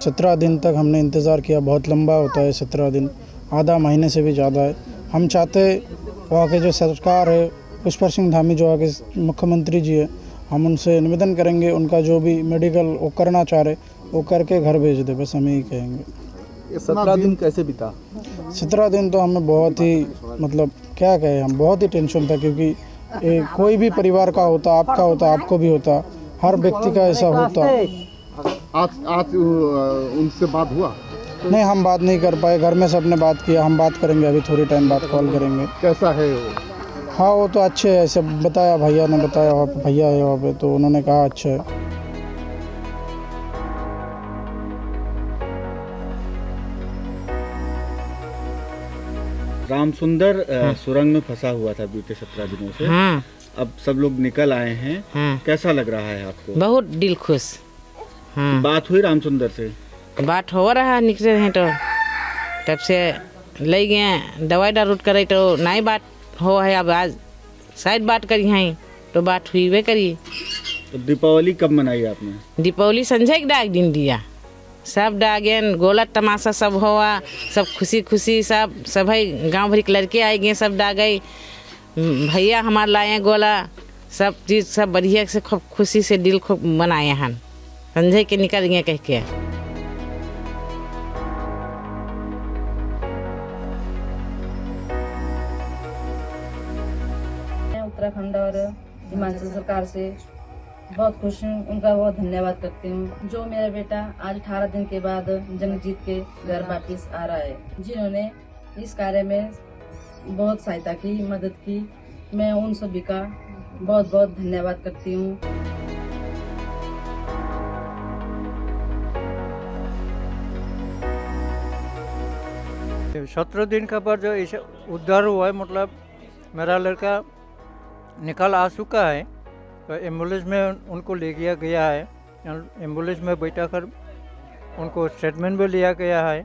सत्रह दिन तक हमने इंतज़ार किया बहुत लंबा होता है सत्रह दिन। आधा महीने से भी ज़्यादा है। हम चाहते वहाँ के जो सरकार है पुष्पर सिंह धामी जो आगे मुख्यमंत्री जी है हम उनसे निवेदन करेंगे उनका जो भी मेडिकल वो करना चाह रहे वो करके घर भेज दे बस हम यही कहेंगे। सत्रह दिन कैसे बीता? सत्रह दिन तो हमें बहुत ही मतलब क्या कहें हम बहुत ही टेंशन था क्योंकि ए, कोई भी परिवार का होता आपका होता आपको भी होता हर व्यक्ति का ऐसा होता। आज आज उनसे बात हुआ? नहीं हम बात नहीं कर पाए घर में सबने बात किया हम बात करेंगे अभी थोड़ी टाइम बाद कॉल करेंगे। कैसा है वो? हाँ वो तो अच्छे है सब बताया भैया ने बताया भैया है वहाँ पे तो उन्होंने कहा अच्छा है। राम सुंदर सुरंग में फंसा हुआ था बीते सत्रह दिनों से। हाँ अब सब लोग निकल आए हैं। हाँ कैसा लग रहा है आपको? बहुत दिल खुश। हाँ बात हुई राम सुंदर से? बात हो रहा है निकले हैं तो। तब से ले गए दवाई दारू करे तो नहीं बात हो है अब आज शायद बात करी है तो बात हुई वे करी। तो दीपावली कब मनाई आपने? दीपावली संजय के डाक दिन दिया। सब डागेन गोला तमाशा सब हुआ, सब खुशी खुशी सब सभी गाँव भरी के लड़के आए गए, सब डागे भैया हमार लाए गोला, सब चीज़ सब बढ़िया से खूब खुशी से दिल खूब मनाए हन। समझे के निकल गए कह के उत्तराखंड और हिमाचल सरकार से बहुत खुश हूँ, उनका बहुत धन्यवाद करती हूँ। जो मेरा बेटा आज 18 दिन के बाद जंग जीत के घर वापिस आ रहा है, जिन्होंने इस कार्य में बहुत सहायता की, मदद की, मैं उन सभी का बहुत बहुत धन्यवाद करती हूँ। सत्रह दिन का बाद जो इसे उद्धार हुआ है मतलब मेरा लड़का निकल आ चुका है। तो एंबुलेंस में उनको ले गया गया है। एंबुलेंस में बैठा कर उनको स्टेटमेंट भी लिया गया है।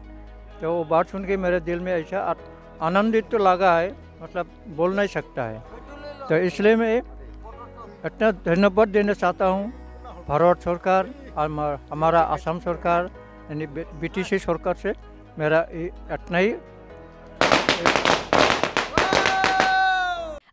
तो वो बात सुन के मेरे दिल में ऐसा आनंदित तो लगा है मतलब बोल नहीं सकता है। तो इसलिए मैं इतना धन्यवाद देना चाहता हूँ, भारत सरकार और हमारा असम सरकार, यानी बी सरकार से मेरा इतना ही।